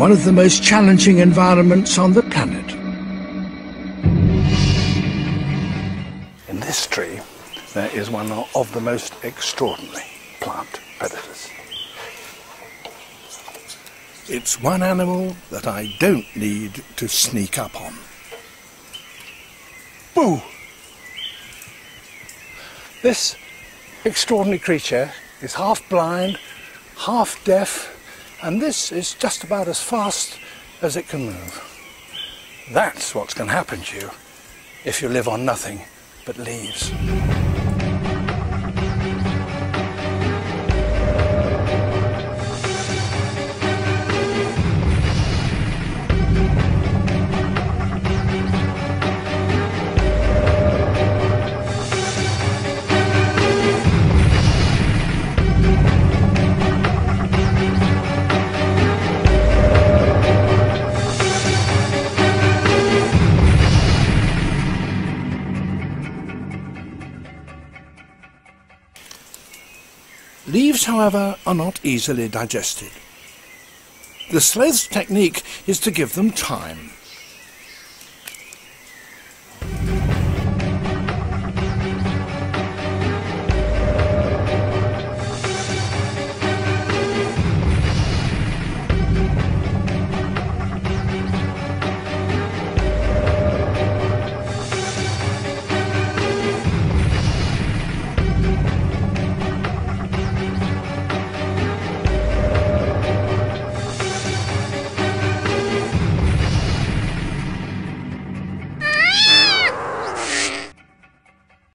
one of the most challenging environments on the planet. In this tree, there is one of the most extraordinary plant predators. It's one animal that I don't need to sneak up on. Boo! This extraordinary creature is half blind, half deaf, and this is just about as fast as it can move. That's what's going to happen to you if you live on nothing but leaves. Leaves, however, are not easily digested. The sloth's technique is to give them time.